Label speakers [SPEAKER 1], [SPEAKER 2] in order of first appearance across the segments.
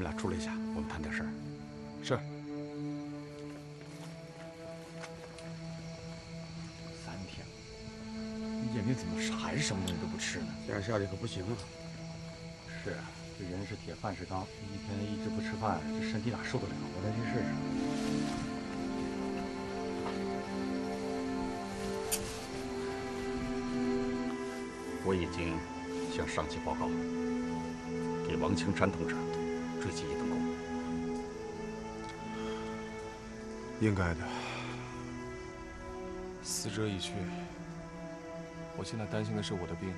[SPEAKER 1] 们俩出来一下，我们谈点事儿。
[SPEAKER 2] 是。
[SPEAKER 1] 三天了，叶明怎么还是什么东西都不吃呢？
[SPEAKER 3] 这样下去可不行啊！
[SPEAKER 1] 是啊，这人是铁，饭是钢，一天一直不吃饭，这身体哪受得了？我再去试试。我已经向上级报告了，给王青山同志追记一等功。
[SPEAKER 2] 应该的。死者已去，我现在担心的是我的病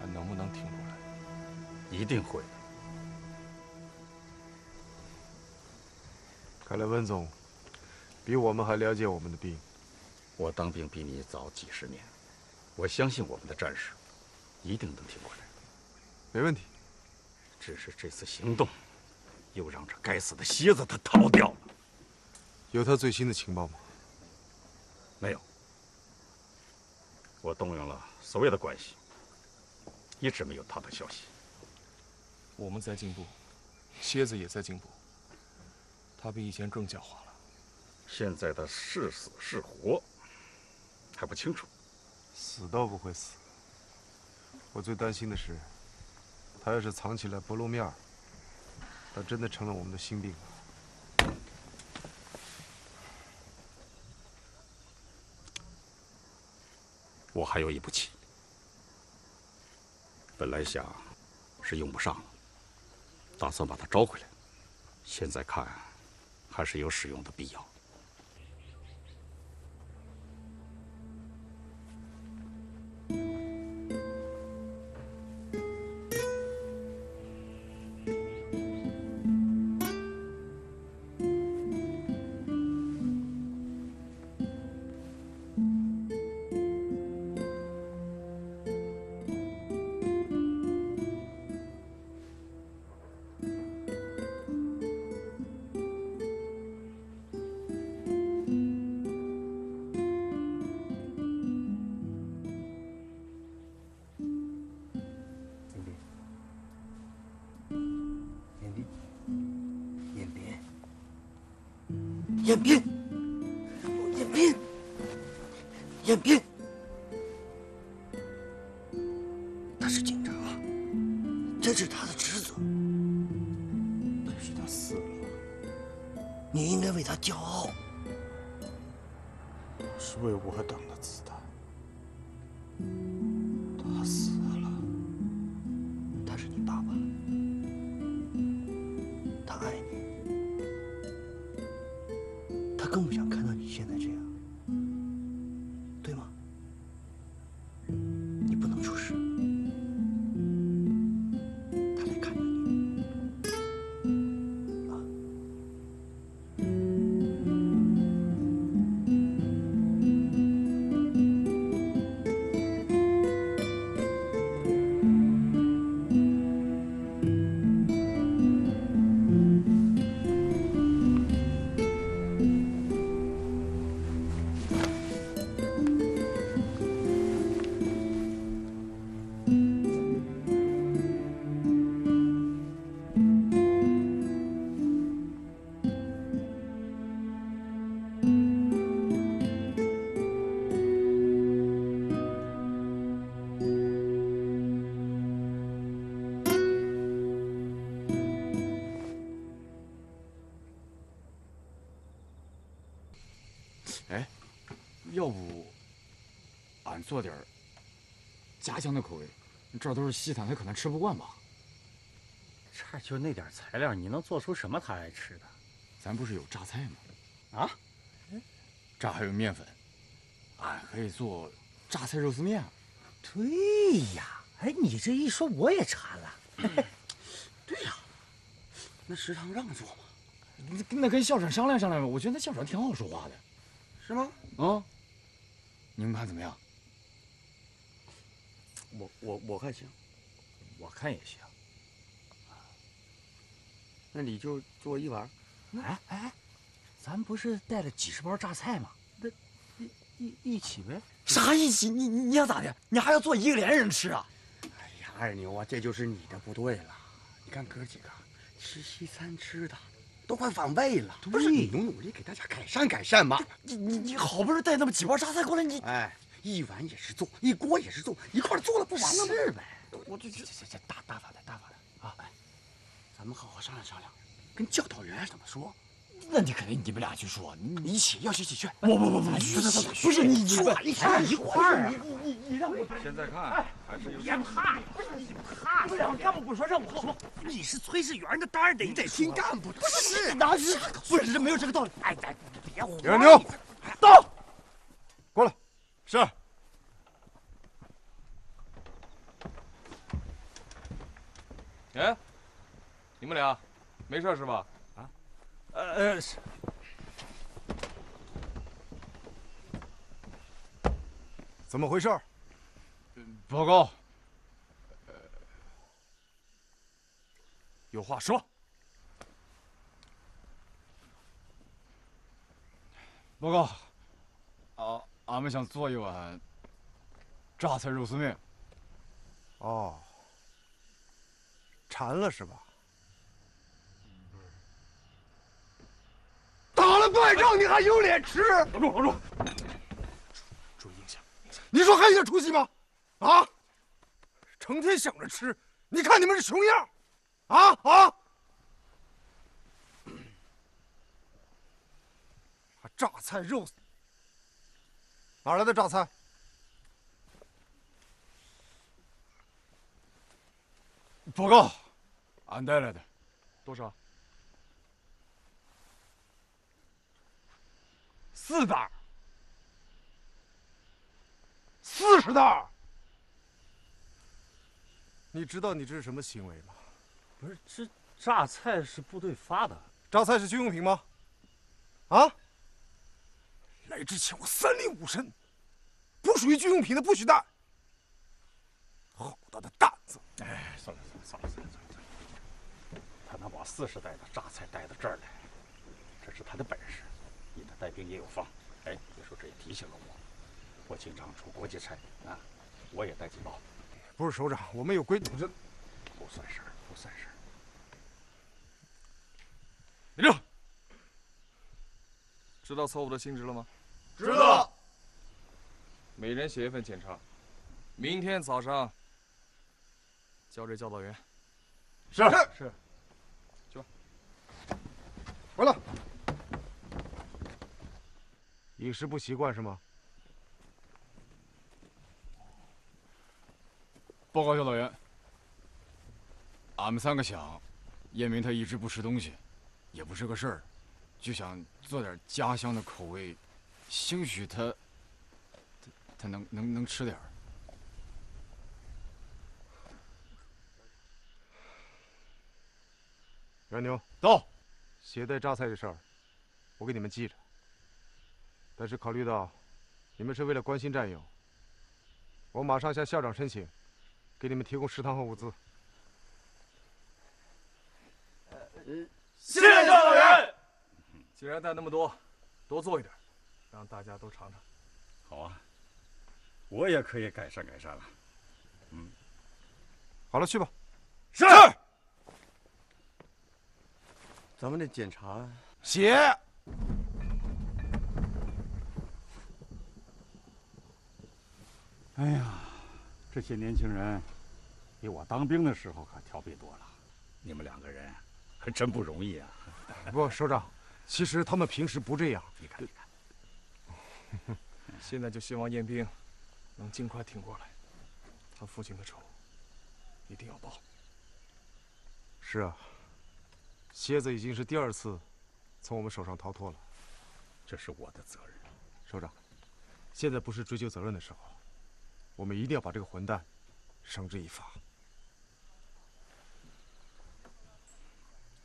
[SPEAKER 2] 还能不能挺过来。
[SPEAKER 1] 一定会的。
[SPEAKER 2] 看来温总比我们还了解我们的病。
[SPEAKER 1] 我当兵比你早几十年，我相信我们的战士一定能挺过来。
[SPEAKER 2] 没问题。
[SPEAKER 1] 只是这次行动，又让这该死的蝎子他逃掉了。
[SPEAKER 2] 有他最新的情报吗？
[SPEAKER 1] 没有。我动用了所有的关系，一直没有他的消息。
[SPEAKER 2] 我们在进步，蝎子也在进步。他比以前更狡猾了。
[SPEAKER 1] 现在他是死是活还不清楚。
[SPEAKER 2] 死倒不会死。我最担心的是，他要是藏起来不露面，他真的成了我们的心病。
[SPEAKER 1] 我还有一步棋，本来想是用不上了，打算把他招回来。现在看，还是有使用的必要。
[SPEAKER 4] 彦斌，彦斌，彦斌，他是警察，这是他的职责。
[SPEAKER 3] 但是他死了，
[SPEAKER 4] 你应该为他骄傲。
[SPEAKER 3] 是为我等的子
[SPEAKER 4] 更不想看到你现在这样，
[SPEAKER 5] 要不俺做点儿家乡的口味？这儿都是西餐，他可能吃不惯吧？
[SPEAKER 1] 这就那点材料，你能做出什么他爱吃的？
[SPEAKER 5] 咱不是有榨菜吗？
[SPEAKER 1] 啊？
[SPEAKER 5] 这还有面粉，俺可以做榨菜肉丝面。
[SPEAKER 4] 对呀，哎，你这一说我也馋了。
[SPEAKER 3] 对呀，那食堂让做吗？
[SPEAKER 5] 那那跟校长商量商量吧，我觉得那校长挺好说话的。
[SPEAKER 3] 是吗？
[SPEAKER 5] 啊，你们看怎么样？
[SPEAKER 3] 我我我看行，
[SPEAKER 5] 我看也行。
[SPEAKER 3] 那你就做一碗。
[SPEAKER 4] 哎哎，咱不是带了几十包榨菜吗？那一一一起呗。
[SPEAKER 5] 啥一起？你你你要咋的？你还要做一个连人吃啊？
[SPEAKER 3] 哎呀，二牛啊，这就是你的不对了。你看哥几个，吃西餐吃的都快反胃了，不是你努努力给大家改善改善吗？
[SPEAKER 5] 你你你好不容易带那么几包榨菜过来，你
[SPEAKER 3] 哎，一碗也是做，一锅也是做，一块做了不完了吗？
[SPEAKER 4] 是呗？
[SPEAKER 5] 我这这
[SPEAKER 4] 这这这大大方的大方的啊！
[SPEAKER 3] 哎咱们好好商量商量，跟教导员怎么说？
[SPEAKER 5] 那你肯定你们俩去说，你
[SPEAKER 3] 一起要去一起去。
[SPEAKER 5] 不不不不，
[SPEAKER 3] 去去去
[SPEAKER 5] 不是你你
[SPEAKER 3] 说一块儿一块儿啊！
[SPEAKER 1] 现在看还是有
[SPEAKER 4] 别怕呀，不是你怕呀？让干部不说，让我说。你是炊事员的，当然得
[SPEAKER 3] 你得听干部的。不是，
[SPEAKER 4] 哪是？不是，没有这个道理。哎，咱别胡
[SPEAKER 2] 杨牛，
[SPEAKER 4] 到。
[SPEAKER 2] 过来。
[SPEAKER 1] 是。
[SPEAKER 6] 哎，你们俩没事是吧？
[SPEAKER 1] 呃。
[SPEAKER 2] 怎么回事？
[SPEAKER 5] 报告，
[SPEAKER 6] 有话说。
[SPEAKER 5] 报告，啊，俺们想做一碗榨菜肉丝面。
[SPEAKER 2] 哦，馋了是吧？打你还有脸吃？
[SPEAKER 6] 老住，老住，注意影响。
[SPEAKER 2] 你说还有点出息吗？啊！成天想着吃，你看你们这熊样，啊啊！还榨菜肉丝，哪来的榨菜？
[SPEAKER 5] 报告，俺带来的。
[SPEAKER 6] 多少？
[SPEAKER 2] 四袋，四十袋。你知道你这是什么行为吗？
[SPEAKER 1] 不是这榨菜是部队发的，
[SPEAKER 2] 榨菜是军用品吗？啊！来之前我三令五申，不属于军用品的不许带。好大的胆子！
[SPEAKER 1] 哎，算了算了算了算了算了，他能把四十袋的榨菜带到这儿来，这是他的本事。你的带兵也有方，哎，别说这也提醒了我，我经常出国际差啊，我也带几包。
[SPEAKER 2] 不是首长，我们有规矩，这
[SPEAKER 1] 不算事儿，不算事儿。
[SPEAKER 6] 立正。知道错误的性质了吗？
[SPEAKER 2] 知道。
[SPEAKER 6] 每人写一份检查，明天早上交给教导员。
[SPEAKER 2] 是
[SPEAKER 6] 是。去吧。
[SPEAKER 2] 回来。饮食不习惯是吗？
[SPEAKER 5] 报告教导员，俺们三个想，叶明他一直不吃东西，也不是个事儿，就想做点家乡的口味，兴许他，他他能能能吃点儿。
[SPEAKER 2] 袁牛
[SPEAKER 5] 到，
[SPEAKER 2] 携带榨菜的事儿，我给你们记着。但是考虑到你们是为了关心战友，我马上向校长申请。给你们提供食堂和物资。
[SPEAKER 6] 谢谢教导员。既然带那么多，多做一点，让大家都尝尝。
[SPEAKER 1] 好啊，我也可以改善改善了。嗯，
[SPEAKER 2] 好了，去吧。
[SPEAKER 3] 是。咱们得检查
[SPEAKER 2] 写。
[SPEAKER 1] 哎呀。这些年轻人比我当兵的时候可调皮多了，你们两个人还真不容易啊！
[SPEAKER 2] 不，首长，其实他们平时不这样。
[SPEAKER 1] 你看，你看，
[SPEAKER 6] 现在就希望彦兵能尽快挺过来，他父亲的仇一定要报。
[SPEAKER 2] 是啊，蝎子已经是第二次从我们手上逃脱了，
[SPEAKER 1] 这是我的责任。
[SPEAKER 2] 首长，现在不是追究责任的时候。我们一定要把这个混蛋绳之以法。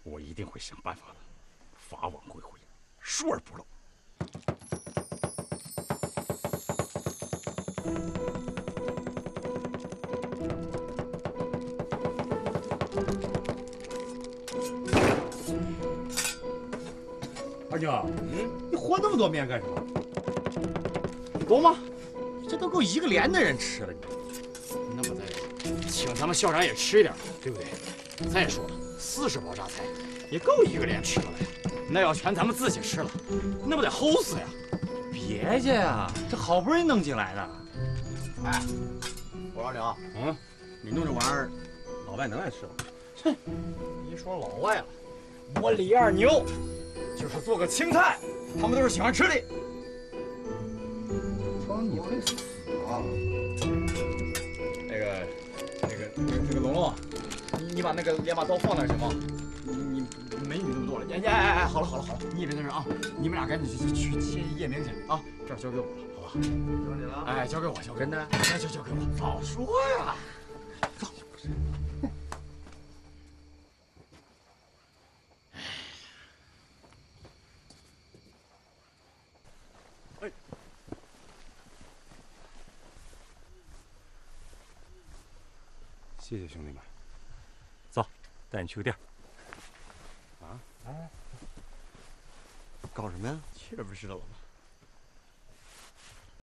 [SPEAKER 1] 我一定会想办法的，法网恢恢，疏而不漏。
[SPEAKER 4] 二舅，嗯，你和那么多面干什么？多吗？这都够一个连的人吃了，你。
[SPEAKER 5] 那么的，请咱们校长也吃一点，对不对？再说了，四十包榨菜也够一个连吃了呀。那要全咱们自己吃了，那不得齁死呀！别介呀，这好不容易弄进来的。
[SPEAKER 3] 哎，我说刘，
[SPEAKER 5] 嗯，
[SPEAKER 3] 你弄这玩意儿，老外能爱吃吗？
[SPEAKER 5] 哼，别说老外了，我李二牛就是做个青菜，他们都是喜欢吃的。
[SPEAKER 3] 说你会死啊！
[SPEAKER 5] 那个，那个，那个，那个龙龙，你你把那个两把刀放那行吗？你你没你那么多了。哎哎哎哎，好了好了好了，你也别在这啊，你们俩赶紧去去去切叶明去啊，这儿交给我了，好吧？
[SPEAKER 3] 交你了。
[SPEAKER 5] 哎，交给我，交给我。
[SPEAKER 3] 真的？
[SPEAKER 5] 哎，交交给我。早说呀！
[SPEAKER 3] 谢谢兄弟们。走，带你去个地儿。啊？哎，搞什么呀？
[SPEAKER 5] 这不知道了吗？